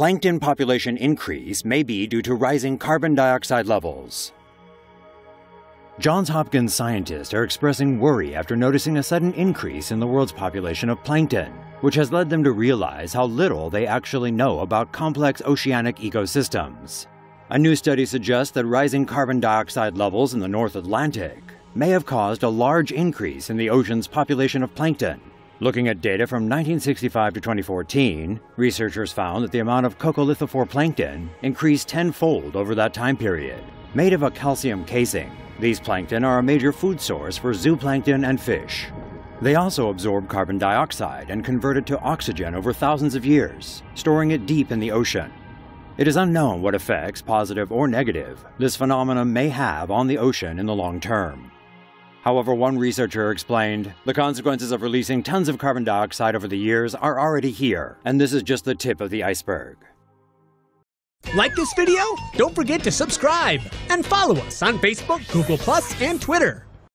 plankton population increase may be due to rising carbon dioxide levels. Johns Hopkins scientists are expressing worry after noticing a sudden increase in the world's population of plankton, which has led them to realize how little they actually know about complex oceanic ecosystems. A new study suggests that rising carbon dioxide levels in the North Atlantic may have caused a large increase in the ocean's population of plankton. Looking at data from 1965 to 2014, researchers found that the amount of coccolithophore plankton increased tenfold over that time period. Made of a calcium casing, these plankton are a major food source for zooplankton and fish. They also absorb carbon dioxide and convert it to oxygen over thousands of years, storing it deep in the ocean. It is unknown what effects, positive or negative, this phenomenon may have on the ocean in the long term. However, one researcher explained the consequences of releasing tons of carbon dioxide over the years are already here, and this is just the tip of the iceberg. Like this video? Don't forget to subscribe and follow us on Facebook, Google, and Twitter.